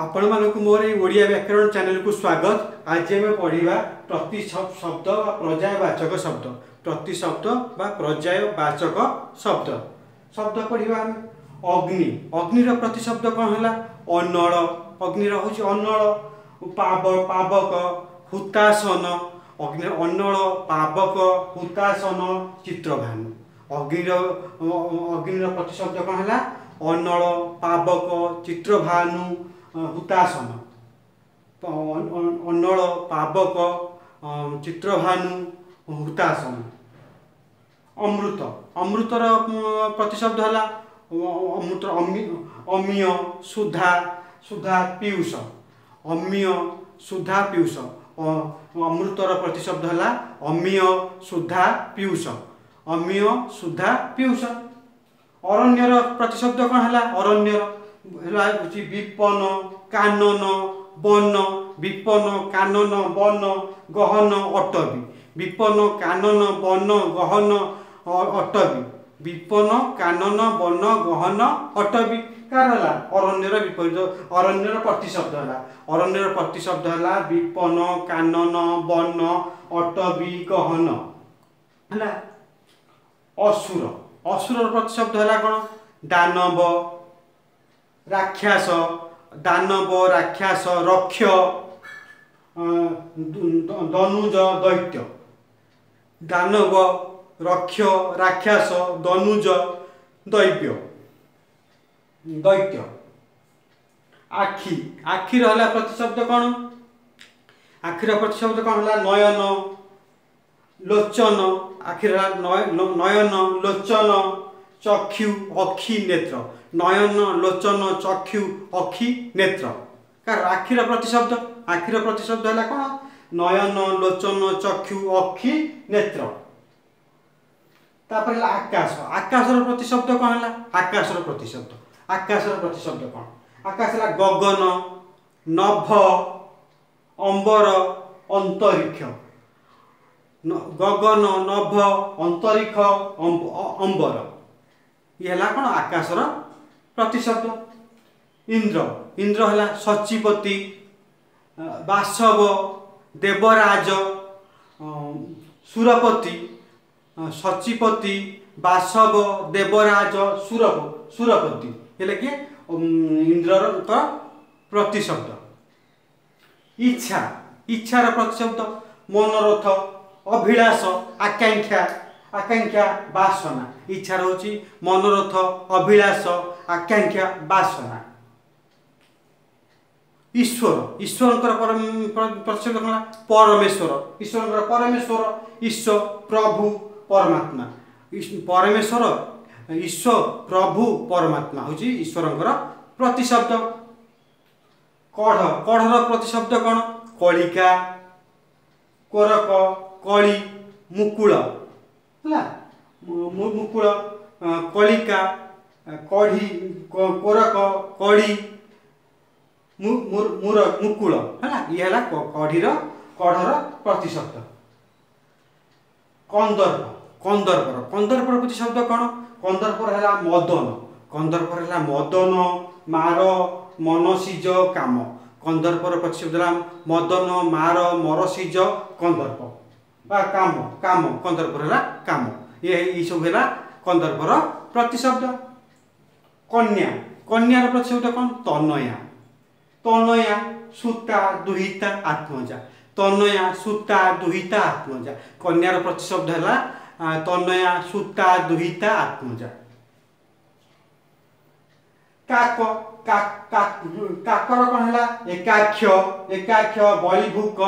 ଆପଣମାନଙ୍କୁ ମୋର ଏଇ ଓଡ଼ିଆ ବ୍ୟାକରଣ ଚ୍ୟାନେଲକୁ ସ୍ୱାଗତ। ଆଜି ଆମେ ପଢ଼ିବା ପ୍ରତି ଶବ୍ଦ ବା ପର୍ଯ୍ୟାୟବାଚକ ଶବ୍ଦ। ପ୍ରତି ଶବ୍ଦ ବା ପର୍ଯ୍ୟାୟବାଚକ ଶବ୍ଦ। ଶବ୍ଦ ପଢ଼ିବା ଆମେ। ଅଗ୍ନି। ଅଗ୍ନିର ପ୍ରତି ଶବ୍ଦ କ'ଣ ହେଲା? ଅନଳ। ଅଗ୍ନିର ହେଉଛି ଅନଳ। ପାବ ପାବକ ହୁତାସନ ଅଗ୍ନି ଅନଳ ପାବକ ହୁତାସନ ଚିତ୍ରଭାନୁ। ଅଗ୍ନିର ଅଗ୍ନିର ପ୍ରତି ଶବ୍ଦ କ'ଣ ହେଲା? ଅନଳ ପାବକ ଚିତ୍ରଭାନୁ। ହୁତାସନ ପ- ଅ- ଅ- ଅନଳ ପାବକ ଅ, ଚିତ୍ରଭାନୁ ହୁତାସନ ଅମୃତ ଅମୃତର ଉଁ, ପ୍ରତିଶବ୍ଦ ହେଲା ଅ- ଅମୃତ ଅମି ଅମିୟ ସୁଧା ସୁଧା ପିୟୁଷ ଅମିୟ ସୁଧା ପିୟୁଷ ଅ- ଅମୃତର ପ୍ରତିଶବ୍ଦ ହେଲା ଅମିୟ ସୁଧା ପିୟୁଷ ଅମିୟ ସୁଧା ପିୟୁଷ ଅରଣ୍ୟର ପ୍ରତିଶବ୍ଦ କ'ଣ ହେଲା ଅରଣ୍ୟର ହେଲା ହେଉଛି ବିପନ କାନନ ବନ ବିପନ କାନନ ବନ ଗହନ ଅଟବି। ବିପନ କାନନ ବନ ଗହନ ଅ- ଅଟବି। ବିପନ କାନନ ବନ ଗହନ ଅଟବି। କାହାର ହେଲା? ଅରଣ୍ୟର ବିପରୀତ ଅରଣ୍ୟର ପ୍ରତିଶବ୍ଦ ହେଲା। ଅରଣ୍ୟର ପ୍ରତିଶବ୍ଦ ହେଲା ବିପନ କାନନ ବନ ଅଟବି ଗହନ। ହେଲା ଅସୁର। ଅସୁରର ପ୍ରତିଶବ୍ଦ ହେଲା କ'ଣ? ଦାନବ ରାକ୍ଷାସ ଦାନବ ରାକ୍ଷାସ ରକ୍ଷ ଅ, ଦୁ- ଦ- ଦନୁଜ ଦୈତ୍ୟ ଦାନବ ରକ୍ଷ ରାକ୍ଷାସ ଦନୁଜ ଦୈବ୍ୟ ଦୈତ୍ୟ ଆଖି। ଆଖିର ହେଲା ପ୍ରତିଶବ୍ଦ କ'ଣ? ଆଖିର ପ୍ରତିଶବ୍ଦ କ'ଣ ହେଲା? ନୟନ ଲୋଚନ। ଆଖିର ହେଲା ନୟ- ନ- ନୟନ ଲୋଚନ। ଚକ୍ଷୁ ଅକ୍ଷି ନେତ୍ର। ନୟନ ଲୋଚନ ଚକ୍ଷୁ ଅକ୍ଷି ନେତ୍ର। କାରଣ ଆଖିର ପ୍ରତିଶବ୍ଦ? ଆଖିର ପ୍ରତିଶବ୍ଦ ହେଲା କ'ଣ? ନୟନ ଲୋଚନ ଚକ୍ଷୁ ଅକ୍ଷି ନେତ୍ର। ତାପରେ ହେଲା ଆକାଶ। ଆକାଶର ପ୍ରତିଶବ୍ଦ କ'ଣ ହେଲା? ଆକାଶର ପ୍ରତିଶବ୍ଦ। ଆକାଶର ପ୍ରତିଶବ୍ଦ କ'ଣ? ଆକାଶ ହେଲା ଗଗନ ନଭ ଅମ୍ବର ଅନ୍ତରିକ୍ଷ। ଗଗନ ନଭ ଅନ୍ତରିକ୍ଷ ଅମ୍ବର। ଇଏ ହେଲା କ'ଣ? ଆକାଶର ପ୍ରତିଶବ୍ଦ। ଇନ୍ଦ୍ର। ଇନ୍ଦ୍ର ହେଲା ସଚିପତି ବାସବ ଦେବରାଜ ସୁରପତି ସଚିପତି ବାସବ ଦେବରାଜ ସୁରପ ସୁରପତି। ହେଲେ କି ଇନ୍ଦ୍ରର ପ୍ରତିଶବ୍ଦ। ଇଚ୍ଛା। ଇଚ୍ଛାର ପ୍ରତିଶବ୍ଦ। ମନୋରଥ ଅଭିଳାଷ ଆକାଂକ୍ଷା ଆକାଂକ୍ଷା ବାସନା। ଇଚ୍ଛାର ହେଉଛି ମନୋରଥ ଅଭିଳାଷ ଆକାଂକ୍ଷା ବାସନା। ଈଶ୍ୱର ଈଶ୍ୱରଙ୍କର ପରମ- ପ- ପ୍ରତିଶବ୍ଦ କ'ଣ? ହେଲା ପରମେଶ୍ୱର। ଈଶ୍ୱରଙ୍କର ପରମେଶ୍ୱର ଈଶ୍ୱର ପ୍ରଭୁ ପରମାତ୍ମା। ଈଶ୍- ପରମେଶ୍ୱର ଈଶ୍ୱର ପ୍ରଭୁ ପରମାତ୍ମା ହେଉଛି ଈଶ୍ୱରଙ୍କର ପ୍ରତିଶବ୍ଦ। କଢ଼ କଢ଼ର ପ୍ରତିଶବ୍ଦ କ'ଣ? କଳିକା କୋରକ କଳି ମୁକୁଳ। ହେଲା। ମୁକୁଳ କଳିକା କଢ଼ି କୋରକ ମୁ- ମୁର ମୁକୁଳ ହେଲା। ଇଏ ହେଲା କଢ଼ିର କଢ଼ର ପ୍ରତିଶବ୍ଦ। କନ୍ଦର୍ପ କନ୍ଦର୍ପର। କନ୍ଦର୍ପର ପ୍ରତିଶବ୍ଦ କ'ଣ? କନ୍ଦର୍ପର ହେଲା ମଦନ। କନ୍ଦର୍ପର ହେଲା ମଦନ ମାର ମନସିଜ କାମ। କନ୍ଦର୍ପର ପ୍ରତିଶବ୍ଦ ହେଲା ମଦନ ମାର ମରସିଜ କନ୍ଦର୍ପ। ବା କାମ କାମ କନ୍ଦର୍ପର ହେଲା କାମ ଇଏ ଏଇସବୁ ହେଲା କନ୍ଦର୍ପର ପ୍ରତିଶବ୍ଦ କନ୍ୟା କନ୍ୟାର ପ୍ରତିଶବ୍ଦ କ'ଣ ତନୟା ତନୟା ସୂତା ଦୁହିତା ଆତ୍ମଜା ତନୟା ସୂତା ଦୁହିତା ଆତ୍ମଜା କନ୍ୟାର ପ୍ରତିଶବ୍ଦ ହେଲା ଆ, ତନୟା ସୂତା ଦୁହିତା ଆତ୍ମଜା କାକ କା- କା- କାକର କ'ଣ ହେଲା? ଏକାକ୍ଷ ଏକାକ୍ଷ ବଳିଭୂକ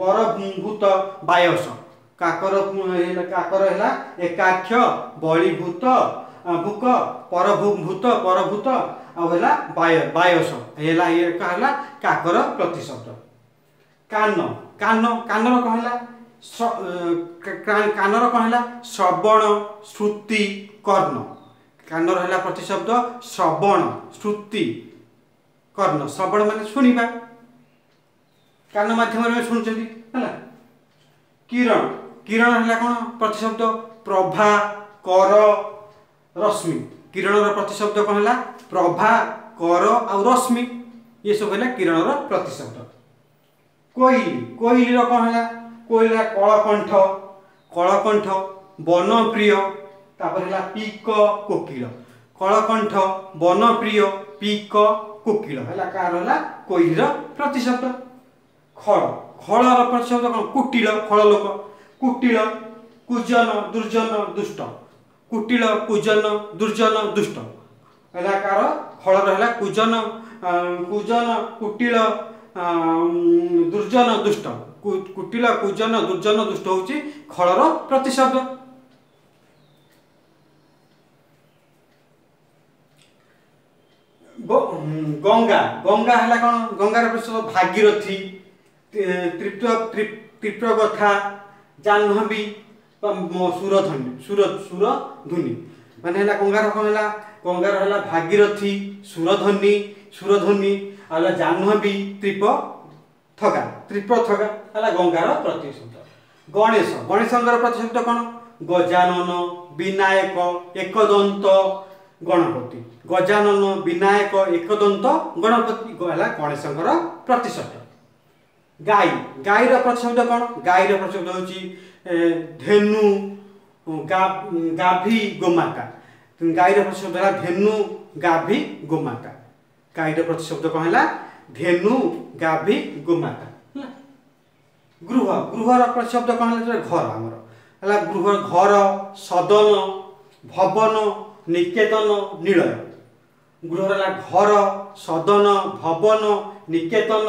ପରଭୂତ ବାୟସ। କାକର କାକର ହେଲା ଏକାକ୍ଷ ବଳିଭୂତ ଭୂକ ପରଭୂତ ପରଭୂତ ଆଉ ହେଲା ବାୟ ବାୟସ। ହେଲା ଇଏ ହେଲା? କାକର ପ୍ରତିଶବ୍ଦ। କାନ କାନ କାନର କ'ଣ ହେଲା? କାନର କ'ଣ ହେଲା? ଶ୍ରବଣ ଶ୍ରୁତି କର୍ଣ୍ଣ। କାନର ହେଲା ପ୍ରତିଶବ୍ଦ ଶ୍ରବଣ ଶ୍ରୁତି କର୍ଣ୍ଣ। ଶ୍ରବଣ ମାନେ ଶୁଣିବା। କାନ ମାଧ୍ୟମରେ ଶୁଣୁଛନ୍ତି ହେଲା। କିରଣ। କିରଣ ହେଲା କ'ଣ? ପ୍ରତିଶବ୍ଦ ପ୍ରଭା କର ରଶ୍ମି। କିରଣର ପ୍ରତିଶବ୍ଦ କ'ଣ ହେଲା? ପ୍ରଭା କର ଆଉ ରଶ୍ମି। ଇଏ ସବୁ ହେଲା କିରଣର ପ୍ରତିଶବ୍ଦ। କୋଇଲି। କୋଇଲିର କ'ଣ ହେଲା? କୋଇଲା କଳକଣ୍ଠ। କଳକଣ୍ଠ ବନପ୍ରିୟ। ତାପରେ ହେଲା ପିକ କୋକିଳ। କଳକଣ୍ଠ ବନପ୍ରିୟ ପିକ କୋକିଳ। ହେଲା କାହାର ହେଲା? କୋଇଲିର ପ୍ରତିଶବ୍ଦ। ଖଳ। ଖଳର ପ୍ରତିଶବ୍ଦ କ'ଣ? କୁଟିଳ ଖଳ ଲୋକ କୁଟିଳ କୁଜନ ଦୁର୍ଜନ ଦୁଷ୍ଟ। କୁଟିଳ କୁଜନ ଦୁର୍ଜନ ଦୁଷ୍ଟ। ହେଲା କାହାର? ଖଳର ହେଲା କୁଜନ କୁଜନ କୁଟିଳ ଦୁର୍ଜନ ଦୁଷ୍ଟ। କୁଟିଳ କୁଜନ ଦୁର୍ଜନ ଦୁଷ୍ଟ ହେଉଛି ଖଳର ପ୍ରତିଶବ୍ଦ। ଗଙ୍ଗା ଗଙ୍ଗା ହେଲା କ'ଣ? ଗଙ୍ଗାର ପ୍ରତିଶବ୍ଦ ଭାଗୀରଥୀ ତ୍ରିପ୍ର କଥା ଜାହ୍ନବୀ ସୁରଧ୍ୱନି ସୁର ସୁରଧ୍ୱନି। ମାନେ ହେଲା ଗଙ୍ଗାର କ'ଣ ହେଲା? ଗଙ୍ଗାର ହେଲା ଭାଗୀରଥୀ ସୁରଧ୍ୱନି ସୁରଧ୍ୱନି ଆଉ ହେଲା ଜାହ୍ନବୀ ତ୍ରିପ ଥଗା ତ୍ରିପ ଥଗା ହେଲା ଗଙ୍ଗାର ପ୍ରତିଶବ୍ଦ। ଗଣେଶ। ଗଣେଶଙ୍କର ପ୍ରତିଶବ୍ଦ କ'ଣ? ଗଜାନନ ବିନାୟକ ଏକଦନ୍ତ ଗଣପତି। ଗଜାନନ ବିନାୟକ ଏକଦନ୍ତ ଗଣପତି ହେଲା ଗଣେଶଙ୍କର ପ୍ରତିଶବ୍ଦ ଗାଈ। ଗାଈର ପ୍ରତିଶବ୍ଦ କ'ଣ? ଗାଈର ପ୍ରତିଶବ୍ଦ ହେଉଛି ଧେନୁ ଗାଭି ଗୋମାତା। ଗାଈର ପ୍ରତିଶବ୍ଦ ହେଲା ଧେନୁ ଗାଭି ଗୋମାତା। ଗାଈର ପ୍ରତିଶବ୍ଦ କ'ଣ ହେଲା? ଧେନୁ ଗାଭି ଗୋମାତା। ହେଲା। ଗୃହ। ଗୃହର ପ୍ରତିଶବ୍ଦ କ'ଣ ହେଲା? ଘର ଆମର। ହେଲା ଗୃହ ଘର ସଦନ ଭବନ ନିକେତନ ନିଳୟ। ଗୃହର ହେଲା ଘର ସଦନ ଭବନ ନିକେତନ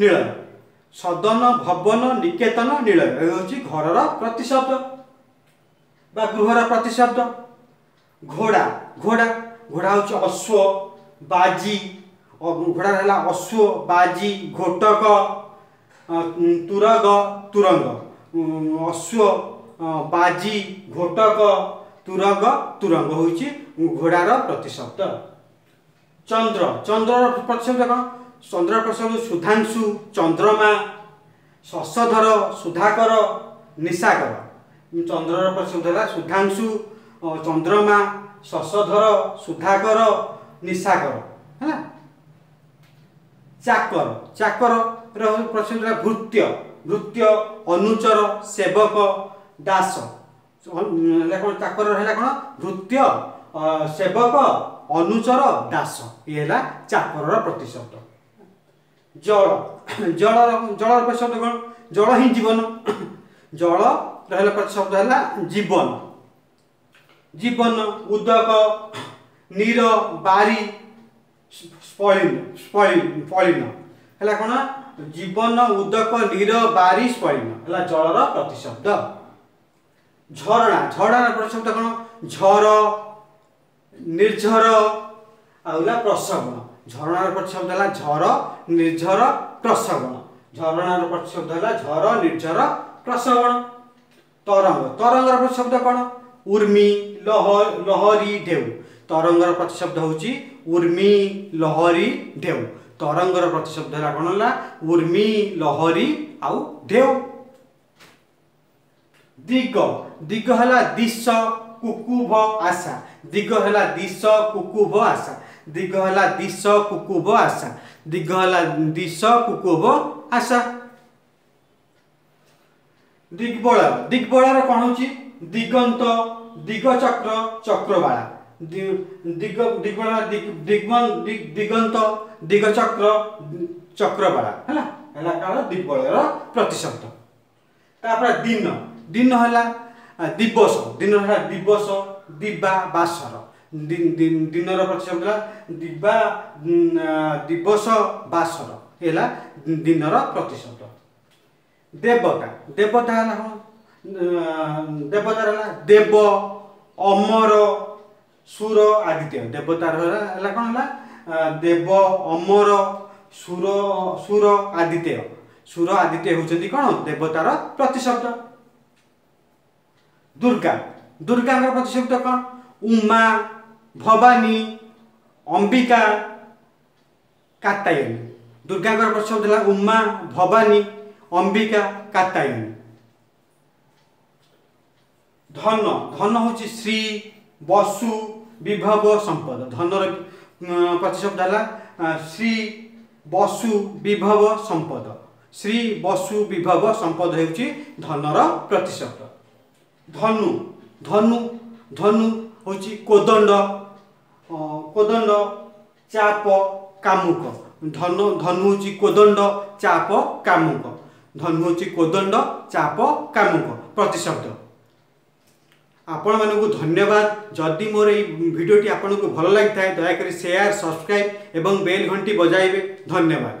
ନିଳୟ। ସଦନ ଭବନ ନିକେତନ ନିଳୟ ଏ ହେଉଛି ଘରର ପ୍ରତିଶବ୍ଦ ବା ଗୃହର ପ୍ରତିଶବ୍ଦ। ଘୋଡ଼ା ଘୋଡ଼ା ଘୋଡ଼ା ହେଉଛି ଅଶ୍ୱ ବାଜି ଘୋଡ଼ା ହେଲା ଅଶ୍ୱ ବାଜି ଘୋଟକ ତୁରଗ ତୁରଙ୍ଗ ଅଶ୍ୱ ବାଜି ଘୋଟକ ତୁରଗ ତୁରଙ୍ଗ ହେଉଛି ଘୋଡ଼ାର ପ୍ରତିଶବ୍ଦ। ଚନ୍ଦ୍ର ଚନ୍ଦ୍ରର ପ୍ରତିଶବ୍ଦ କ'ଣ? ଚନ୍ଦ୍ର ପ୍ରତିଶବ୍ଦ ସୁଧାଂଶୁ ଚନ୍ଦ୍ରମା ଶଶଧର ସୁଧାକର ନିଶାକର। ଚନ୍ଦ୍ରର ପ୍ରତିଶବ୍ଦ ହେଲା ସୁଧାଂଶୁ ଚନ୍ଦ୍ରମା ଶଶଧର ସୁଧାକର ନିଶାକର ହେଲା? ଚାକର ଚାକର ପ୍ରତିଶବ୍ଦ ହେଲା ଭୃତ୍ୟ। ଭୃତ୍ୟ ଅନୁଚର ସେବକ ଦାସ। କ'ଣ ଚାକର ହେଲା କ'ଣ? ଭୃତ୍ୟ ସେବକ ଅନୁଚର ଦାସ। ଇଏ ହେଲା ଚାକରର ପ୍ରତିଶବ୍ଦ। ଜଳ ଜଳର ଜଳର ପ୍ରତିଶବ୍ଦ କ'ଣ? ଜଳ ହିଁ ଜୀବନ। ଜଳ ରହିଲା ପ୍ରତିଶବ୍ଦ ହେଲା ଜୀବନ। ଜୀବନ ଉଦକ ନୀର ବାରି ସ୍ପଳିନ ସ୍ପଳିନ ହେଲା କ'ଣ? ଜୀବନ ଉଦକ ନୀର ବାରି ସ୍ପଳିନ। ହେଲା ଜଳର ପ୍ରତିଶବ୍ଦ। ଝରଣା ଝରଣାର ପ୍ରତିଶବ୍ଦ କ'ଣ? ଝର ନିର୍ଝର ଆଉ ହେଲା ପ୍ରସବଣ ଝରଣାର ପ୍ରତିଶବ୍ଦ ହେଲା ଝର ନିର୍ଝର ପ୍ରସବଣ ଝରଣାର ପ୍ରତିଶବ୍ଦ ହେଲା ଝର ନିର୍ଝର ପ୍ରସବଣ ତରଙ୍ଗ। ତରଙ୍ଗର ପ୍ରତିଶବ୍ଦ କ'ଣ? ଉର୍ମି ଲହ ଲହରୀ ଢେଉ। ତରଙ୍ଗର ପ୍ରତିଶବ୍ଦ ହେଉଛି ଉର୍ମି ଲହରୀ ଢେଉ। ତରଙ୍ଗର ପ୍ରତିଶବ୍ଦ ହେଲା କ'ଣ ହେଲା? ଉର୍ମି ଲହରୀ ଆଉ ଢେଉ। ଦିଗ। ଦିଗ ହେଲା ଦିଶ କୁକୁଭ ଆଶା। ଦିଗ ହେଲା ଦିଶ କୁକୁଭ ଆଶା। ଦିଗ ହେଲା ଦିଶ କୁକୁଭ ଆଶା। ଦିଗ ହେଲା ଦିଶ କୁକୁଭ ଆଶା। ଦିଗ୍ବଳ। ଦିଗ୍ବଳର କ'ଣ ହେଉଛି? ଦିଗନ୍ତ ଦିଗଚକ୍ର ଚକ୍ରବାଳା। ଦିଗ ଦିଗ୍ବଳ ଦିଗନ୍ତ ଦିଗଚକ୍ର ଚକ୍ରବାଳା। ହେଲା? ହେଲା କାରଣ ଦିଗ୍ବଳର ପ୍ରତିଶବ୍ଦ। ତାପରେ ଦିନ। ଦିନ ହେଲା ଦିବସ। ଦିନ ହେଲା ଦିବସ ଦିବା ବାସର। ଦିନର ପ୍ରତିଶବ୍ଦ ହେଲା ଦିବା ଦିବସ ବାସର। ହେଲା ଦିନର ପ୍ରତିଶବ୍ଦ ଦେବତା। ଦେବତା ହେଲା କ'ଣ? ଦେବତାର ହେଲା ଦେବ ଅମର ସୁର ଆଦିତ୍ୟ। ଦେବତାର ହେଲା ହେଲା କ'ଣ ହେଲା? ଦେବ ଅମର ସୁର ସୁର ଆଦିତ୍ୟ। ସୁର ଆଦିତ୍ୟ ହେଉଛନ୍ତି କ'ଣ? ଦେବତାର ପ୍ରତିଶବ୍ଦ ଦୁର୍ଗା ଦୁର୍ଗାଙ୍କର ପ୍ରତିଶବ୍ଦ କ'ଣ ଉମା ଭବାନୀ ଅମ୍ବିକା କାତାୟନୀ ଦୁର୍ଗାଙ୍କର ପ୍ରତିଶବ୍ଦ ହେଲା ଉମା ଭବାନୀ ଅମ୍ବିକା କାତାୟନୀ ଧନ ଧନ ହେଉଛି ଶ୍ରୀ ବସୁ ବିଭବ ସମ୍ପଦ ଧନର ଉଁ, ପ୍ରତିଶବ୍ଦ ହେଲା ଆ, ଶ୍ରୀ ବସୁ ବିଭବ ସମ୍ପଦ ଶ୍ରୀ ବସୁ ବିଭବ ସମ୍ପଦ ହେଉଛି ଧନର ପ୍ରତିଶବ୍ଦ ଧନୁ ଧନୁ ଧନୁ ହେଉଛି କୋଦଣ୍ଡ ଅ, କୋଦଣ୍ଡ ଚାପ କାମୁକ। ଧନୁ ଧନୁ ହେଉଛି କୋଦଣ୍ଡ ଚାପ କାମୁକ। ଧନୁ ହେଉଛି କୋଦଣ୍ଡ ଚାପ କାମୁକ। ପ୍ରତିଶବ୍ଦ। ଆପଣମାନଙ୍କୁ ଧନ୍ୟବାଦ। ଯଦି ମୋର ଏଇ ଭିଡ଼ିଓଟି ଆପଣଙ୍କୁ ଭଲ ଲାଗିଥାଏ ଦୟାକରି ସେୟାର ସବସ୍କ୍ରାଇବ୍ ଏବଂ ବେଲ୍ ଘଣ୍ଟି ବଜାଇବେ। ଧନ୍ୟବାଦ।